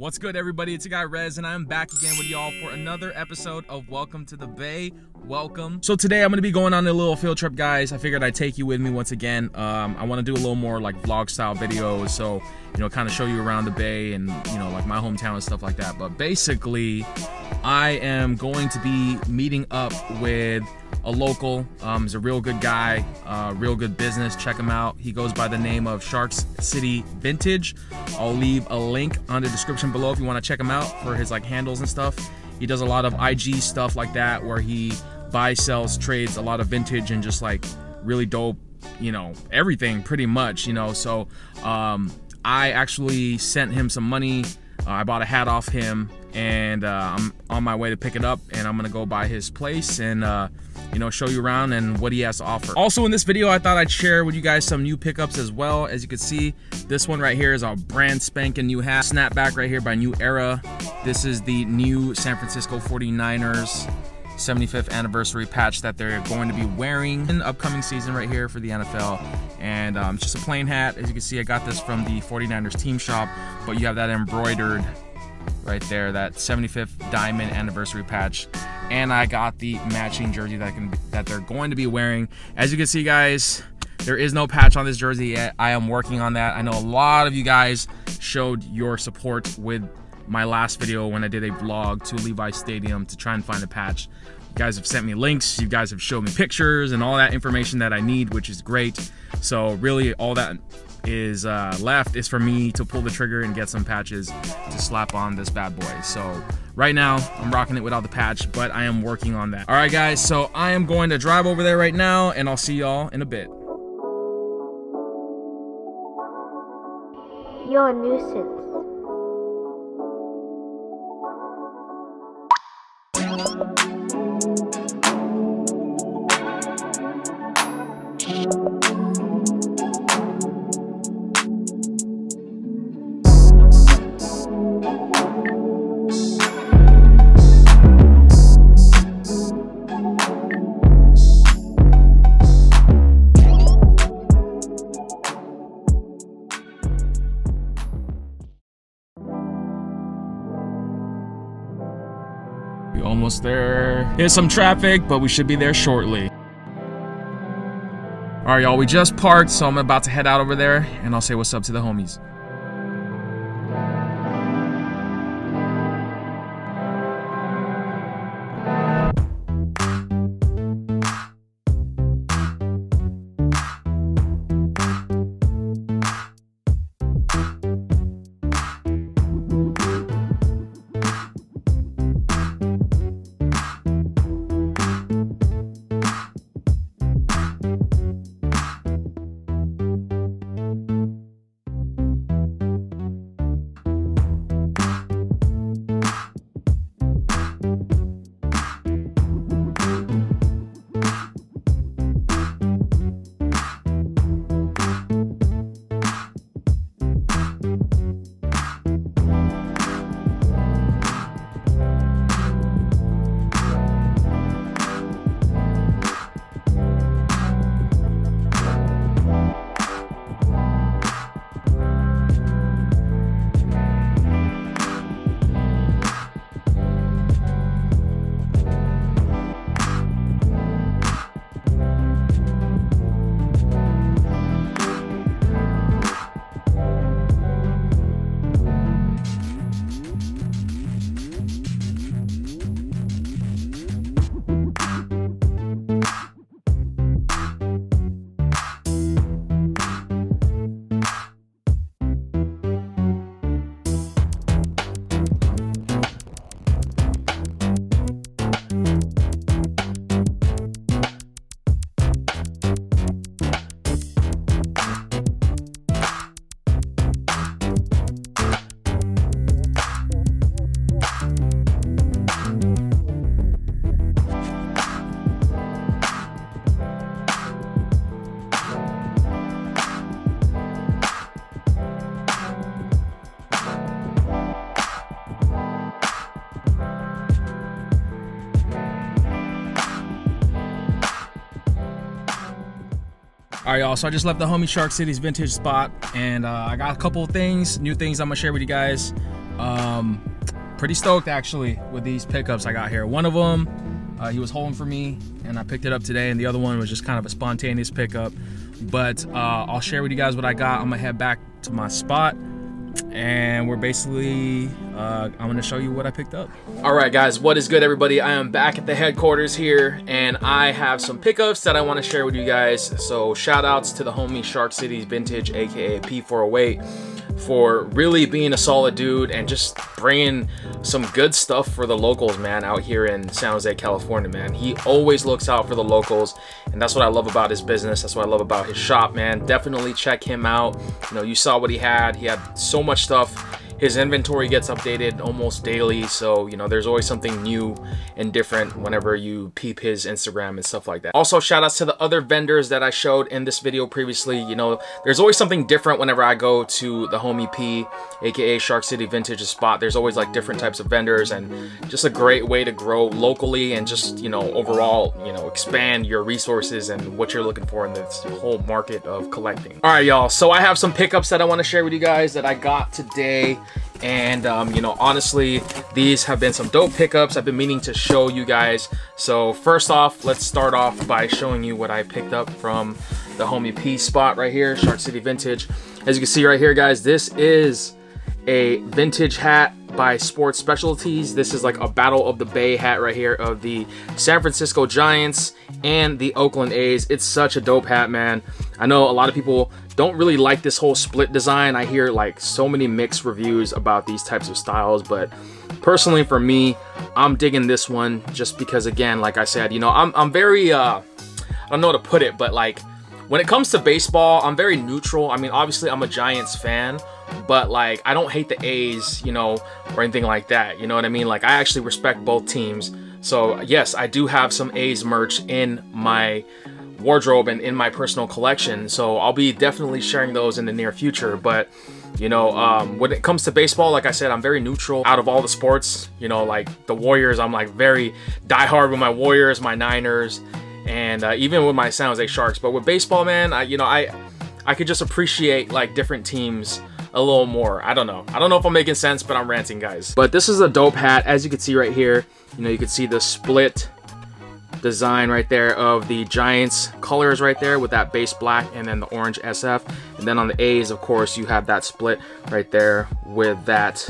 What's good, everybody? It's your guy Rez, and I'm back again with y'all for another episode of Welcome to the Bay. Welcome. So today I'm gonna be going on a little field trip, guys. I figured I'd take you with me once again. Um, I want to do a little more like vlog style videos, so you know, kind of show you around the Bay and you know, like my hometown and stuff like that. But basically, I am going to be meeting up with a local. Um, he's a real good guy, uh, real good business. Check him out. He goes by the name of Sharks City Vintage. I'll leave a link on the description below if you want to check him out for his like handles and stuff. He does a lot of IG stuff like that where he buys, sells, trades a lot of vintage and just like really dope, you know, everything pretty much, you know. So um, I actually sent him some money. Uh, I bought a hat off him and uh, I'm on my way to pick it up and I'm gonna go by his place and uh, you know show you around and what he has to offer. Also in this video I thought I'd share with you guys some new pickups as well. As you can see this one right here is a brand spanking new hat. Snapback right here by New Era. This is the new San Francisco 49ers 75th anniversary patch that they're going to be wearing in the upcoming season right here for the NFL. And um, it's just a plain hat. As you can see, I got this from the 49ers team shop, but you have that embroidered right there, that 75th diamond anniversary patch. And I got the matching jersey that can that they're going to be wearing. As you can see, guys, there is no patch on this jersey yet. I am working on that. I know a lot of you guys showed your support with my last video when I did a vlog to Levi Stadium to try and find a patch. You guys have sent me links, you guys have showed me pictures and all that information that I need, which is great. So really all that is uh, left is for me to pull the trigger and get some patches to slap on this bad boy. So right now I'm rocking it without the patch, but I am working on that. All right guys, so I am going to drive over there right now and I'll see y'all in a bit. You're a nuisance. We almost there. Here's some traffic, but we should be there shortly. All right, y'all, we just parked, so I'm about to head out over there, and I'll say what's up to the homies. All right, y'all. So I just left the homie Shark City's vintage spot, and uh, I got a couple of things, new things I'm gonna share with you guys. Um, pretty stoked actually with these pickups I got here. One of them, uh, he was holding for me and I picked it up today and the other one was just kind of a spontaneous pickup. But uh, I'll share with you guys what I got. I'm gonna head back to my spot and we're basically uh, i'm to show you what i picked up. All right guys what is good everybody? I am back at the headquarters here and i have some pickups that i want to share with you guys. So shout outs to the homie shark cities vintage aka p408 for really being a solid dude and just bringing some good stuff for the locals, man, out here in San Jose, California, man. He always looks out for the locals, and that's what I love about his business. That's what I love about his shop, man. Definitely check him out. You know, you saw what he had. He had so much stuff his inventory gets updated almost daily so you know there's always something new and different whenever you peep his instagram and stuff like that. Also shout outs to the other vendors that i showed in this video previously. You know there's always something different whenever i go to the homie p aka shark city vintage spot. There's always like different types of vendors and just a great way to grow locally and just you know overall you know expand your resources and what you're looking for in this whole market of collecting. All right y'all so i have some pickups that i want to share with you guys that i got today and um, you know honestly these have been some dope pickups I've been meaning to show you guys so first off let's start off by showing you what I picked up from the homie P spot right here Shark City Vintage as you can see right here guys this is a vintage hat by Sports Specialties. This is like a Battle of the Bay hat right here of the San Francisco Giants and the Oakland A's. It's such a dope hat, man. I know a lot of people don't really like this whole split design. I hear like so many mixed reviews about these types of styles, but personally for me, I'm digging this one just because again, like I said, you know, I'm, I'm very, uh, I don't know how to put it, but like when it comes to baseball, I'm very neutral. I mean, obviously I'm a Giants fan, but like I don't hate the A's, you know, or anything like that. You know what I mean? Like I actually respect both teams. So yes, I do have some A's merch in my wardrobe and in my personal collection. So I'll be definitely sharing those in the near future. But you know, um, when it comes to baseball, like I said, I'm very neutral out of all the sports. You know, like the Warriors, I'm like very diehard with my Warriors, my Niners, and uh, even with my San Jose Sharks. But with baseball, man, I, you know, I I could just appreciate like different teams a little more. I don't know. I don't know if I'm making sense, but I'm ranting, guys. But this is a dope hat. As you can see right here, you know, you can see the split design right there of the Giants colors right there with that base black and then the orange SF. And then on the A's, of course, you have that split right there with that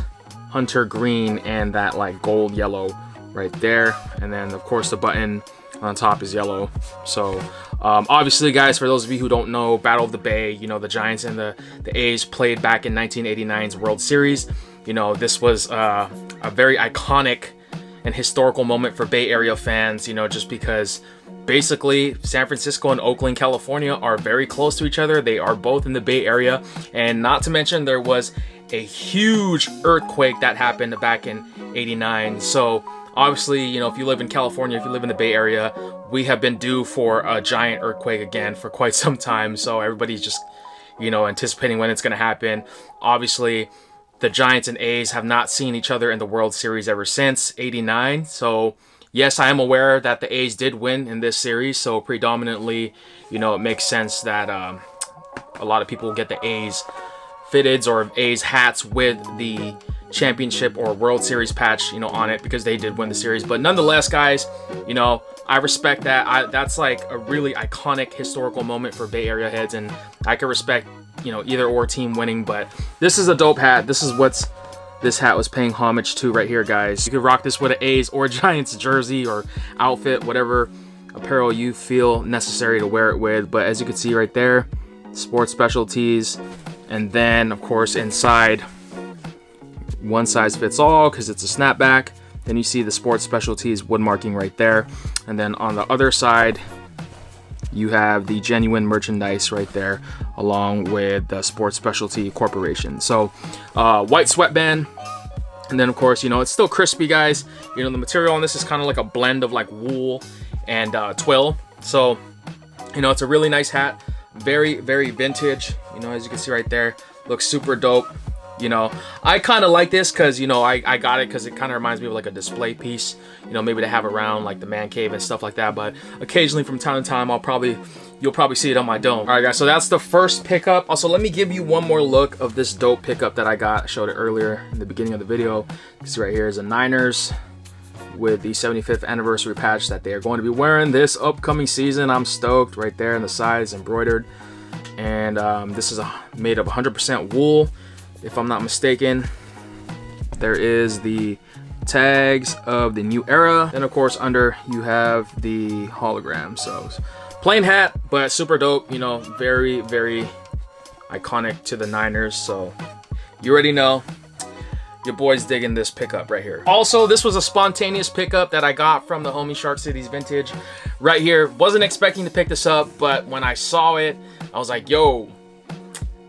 hunter green and that like gold yellow right there. And then of course the button on top is yellow. So um, obviously guys, for those of you who don't know, Battle of the Bay, you know, the Giants and the, the A's played back in 1989's World Series. You know, this was uh, a very iconic and historical moment for Bay Area fans, you know, just because basically San Francisco and Oakland, California are very close to each other. They are both in the Bay Area. And not to mention there was a huge earthquake that happened back in 89. So obviously, you know, if you live in California, if you live in the Bay Area, we have been due for a giant earthquake again for quite some time. So everybody's just, you know, anticipating when it's going to happen. Obviously, the Giants and A's have not seen each other in the World Series ever since 89. So, yes, I am aware that the A's did win in this series. So, predominantly, you know, it makes sense that um, a lot of people get the A's fitteds or A's hats with the championship or World Series patch, you know, on it because they did win the series. But nonetheless, guys, you know, I respect that. I, that's like a really iconic historical moment for Bay Area heads, and I can respect, you know, either or team winning. But this is a dope hat. This is what's this hat was paying homage to right here, guys. You could rock this with an A's or Giants jersey or outfit, whatever apparel you feel necessary to wear it with. But as you can see right there, sports specialties. And then, of course, inside, one size fits all because it's a snapback. Then you see the sports specialties wood marking right there. And then on the other side, you have the genuine merchandise right there along with the sports specialty corporation. So uh, white sweatband. And then of course, you know, it's still crispy guys. You know, the material on this is kind of like a blend of like wool and uh, twill. So, you know, it's a really nice hat. Very, very vintage. You know, as you can see right there, looks super dope You know, I kind of like this because, you know, I, I got it because it kind of reminds me of like a display piece, you know, maybe to have around like the man cave and stuff like that. But occasionally from time to time, I'll probably, you'll probably see it on my dome. All right, guys, so that's the first pickup. Also, let me give you one more look of this dope pickup that I got. I showed it earlier in the beginning of the video. See right here is a Niners with the 75th anniversary patch that they are going to be wearing this upcoming season. I'm stoked right there on the side is embroidered. And um, this is a, made of 100% wool if I'm not mistaken. There is the tags of the new era. And of course under you have the hologram. So plain hat, but super dope, you know, very, very iconic to the Niners. So you already know your boy's digging this pickup right here. Also, this was a spontaneous pickup that I got from the homie Shark Cities Vintage right here. Wasn't expecting to pick this up, but when I saw it, I was like, yo,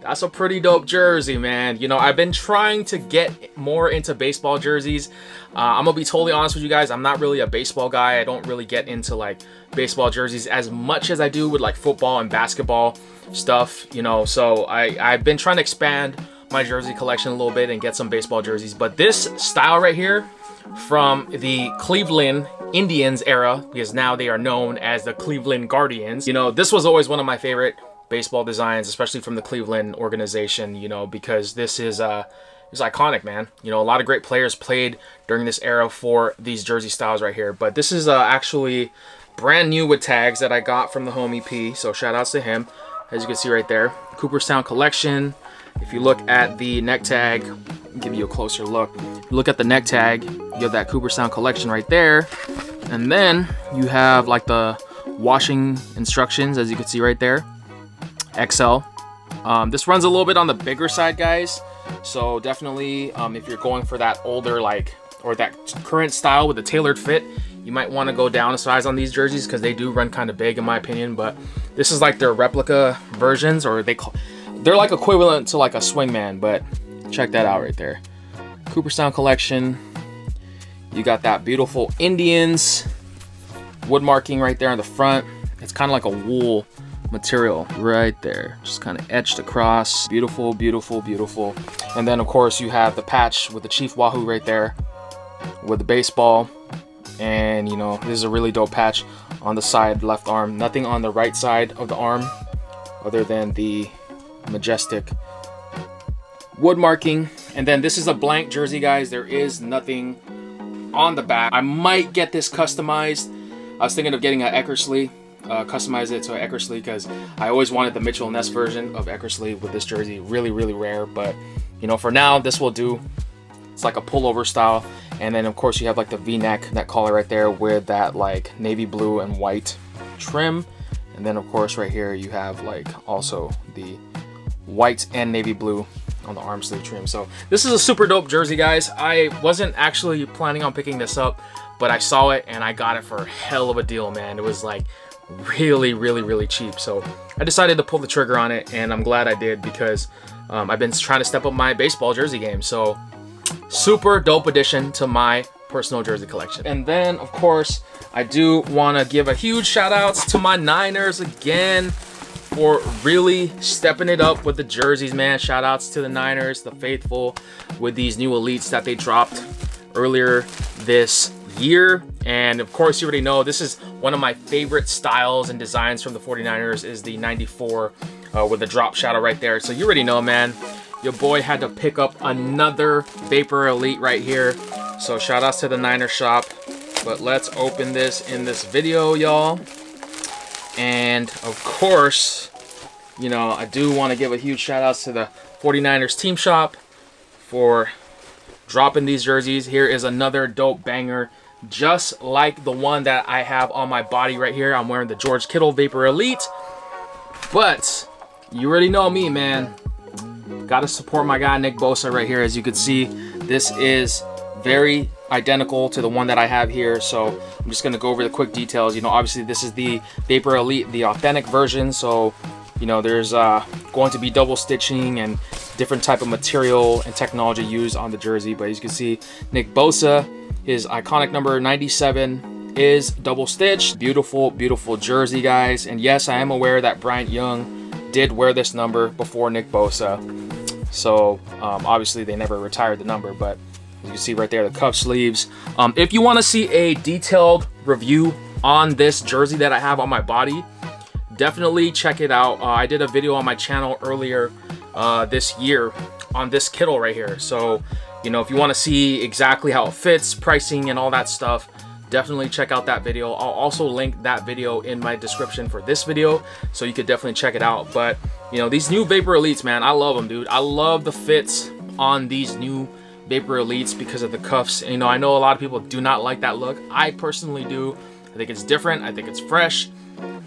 that's a pretty dope jersey, man. You know, I've been trying to get more into baseball jerseys. Uh, I'm gonna be totally honest with you guys. I'm not really a baseball guy. I don't really get into like baseball jerseys as much as I do with like football and basketball stuff, you know. So I, I've been trying to expand my jersey collection a little bit and get some baseball jerseys. But this style right here from the Cleveland Indians era, because now they are known as the Cleveland Guardians. You know, this was always one of my favorite baseball designs, especially from the Cleveland organization, you know, because this is uh is iconic, man. You know, a lot of great players played during this era for these jersey styles right here. But this is uh, actually brand new with tags that I got from the homie P. So shout outs to him. As you can see right there, Cooperstown collection. If you look at the neck tag, give you a closer look. look at the neck tag, you have that Cooperstown collection right there. And then you have like the washing instructions, as you can see right there. XL. Um, this runs a little bit on the bigger side, guys. So definitely, um, if you're going for that older, like, or that current style with a tailored fit, you might want to go down a size on these jerseys because they do run kind of big in my opinion. But this is like their replica versions, or they call, they're like equivalent to like a swingman. But check that out right there. Cooperstown collection. You got that beautiful Indians wood marking right there on the front. It's kind of like a wool material right there. Just kind of etched across. Beautiful beautiful beautiful. And then of course you have the patch with the chief wahoo right there with the baseball. And you know this is a really dope patch on the side left arm. Nothing on the right side of the arm other than the majestic wood marking. And then this is a blank jersey guys. There is nothing on the back. I might get this customized. I was thinking of getting an eckersley uh, customize it to Eckersley because I always wanted the Mitchell Ness version of Eckersley with this jersey. Really, really rare, but you know, for now, this will do. It's like a pullover style. And then of course you have like the V-neck, that collar right there with that like navy blue and white trim. And then of course right here you have like also the white and navy blue on the arm sleeve trim. So this is a super dope jersey, guys. I wasn't actually planning on picking this up, but I saw it and I got it for a hell of a deal, man. It was like really, really, really cheap. So I decided to pull the trigger on it, and I'm glad I did because um, I've been trying to step up my baseball jersey game. So super dope addition to my personal jersey collection. And then, of course, I do want to give a huge shout outs to my Niners again for really stepping it up with the jerseys, man. Shout outs to the Niners, the faithful, with these new elites that they dropped earlier this year. And of course, you already know this is one of my favorite styles and designs from the 49ers is the 94 uh, with the drop shadow right there. So you already know, man, your boy had to pick up another Vapor Elite right here. So shout outs to the Niner shop. But let's open this in this video, y'all. And of course, you know, I do want to give a huge shout outs to the 49ers team shop for dropping these jerseys. Here is another dope banger just like the one that I have on my body right here. I'm wearing the George Kittle Vapor Elite. But you already know me, man. Got to support my guy Nick Bosa right here. As you can see, this is very identical to the one that I have here. So I'm just to go over the quick details. You know, obviously this is the Vapor Elite, the authentic version. So, you know, there's uh, going to be double stitching and different type of material and technology used on the jersey. But as you can see, Nick Bosa his iconic number 97 is double stitched. Beautiful, beautiful jersey, guys. And yes, I am aware that Bryant Young did wear this number before Nick Bosa. So um, obviously they never retired the number, but you can see right there the cuff sleeves. Um, if you want to see a detailed review on this jersey that I have on my body, definitely check it out. Uh, I did a video on my channel earlier uh, this year on this Kittle right here. So, you know, if you want to see exactly how it fits, pricing and all that stuff, definitely check out that video. I'll also link that video in my description for this video, so you could definitely check it out. But, you know, these new Vapor Elites, man, I love them, dude. I love the fits on these new Vapor Elites because of the cuffs. And, you know, I know a lot of people do not like that look. I personally do. I think it's different. I think it's fresh.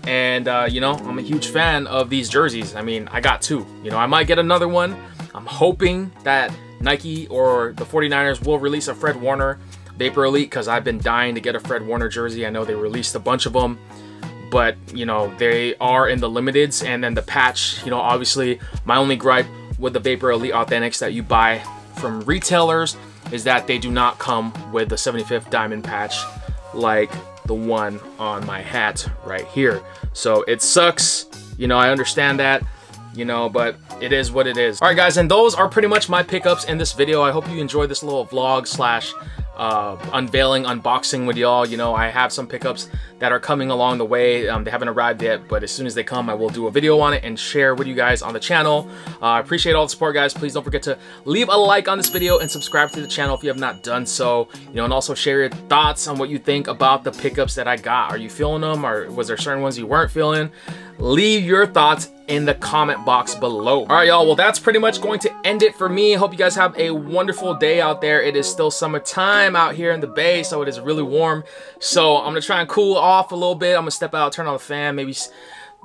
And, uh, you know, I'm a huge fan of these jerseys. I mean, I got two. You know, I might get another one. I'm hoping that Nike or the 49ers will release a Fred Warner Vapor Elite because I've been dying to get a Fred Warner jersey. I know they released a bunch of them, but, you know, they are in the limiteds. And then the patch, you know, obviously my only gripe with the Vapor Elite Authentics that you buy from retailers is that they do not come with the 75th diamond patch like the one on my hat right here. So it sucks. You know, I understand that, you know, but it is what it is. All right, guys, and those are pretty much my pickups in this video. I hope you enjoyed this little vlog slash uh, unveiling, unboxing with y'all. You know, I have some pickups that are coming along the way. Um, they haven't arrived yet, but as soon as they come, I will do a video on it and share with you guys on the channel. Uh, I appreciate all the support, guys. Please don't forget to leave a like on this video and subscribe to the channel if you have not done so. You know, and also share your thoughts on what you think about the pickups that I got. Are you feeling them, or was there certain ones you weren't feeling? Leave your thoughts in the comment box below. All right, y'all. Well, that's pretty much going to end it for me. Hope you guys have a wonderful day out there. It is still summertime out here in the Bay, so it is really warm. So I'm going to try and cool off a little bit. I'm going to step out, turn on the fan, maybe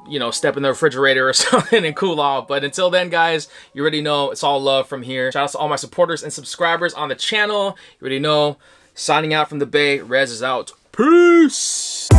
you know, step in the refrigerator or something and cool off. But until then, guys, you already know it's all love from here. Shout out to all my supporters and subscribers on the channel. You already know, signing out from the Bay, Rez is out. Peace!